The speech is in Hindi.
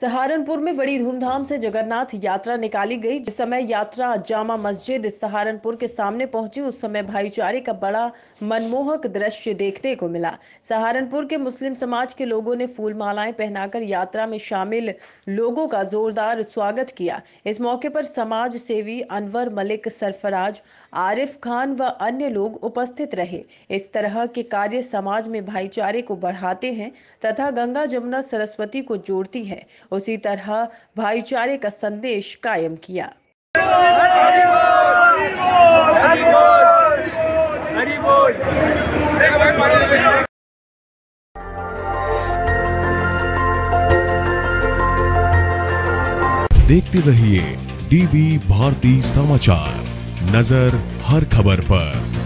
सहारनपुर में बड़ी धूमधाम से जगन्नाथ यात्रा निकाली गई। जिस समय यात्रा जामा मस्जिद सहारनपुर के सामने पहुँची, उस समय भाईचारे का बड़ा मनमोहक दृश्य देखने को मिला। सहारनपुर के मुस्लिम समाज के लोगों ने फूल मालाएँ पहनाकर यात्रा में शामिल लोगों का जोरदार स्वागत किया। इस मौके पर समाज सेवी अनवर मलिक सरफराज, आरिफ खान व अन्य लोग उपस्थित रहे। इस तरह के कार्य समाज में भाईचारे को बढ़ाते हैं तथा गंगा, जमुना, सरस्वती को जोड़ती है। उसी तरह भाईचारे का संदेश कायम किया। देखते रहिए डीबी भारती समाचार। नज़र हर खबर पर।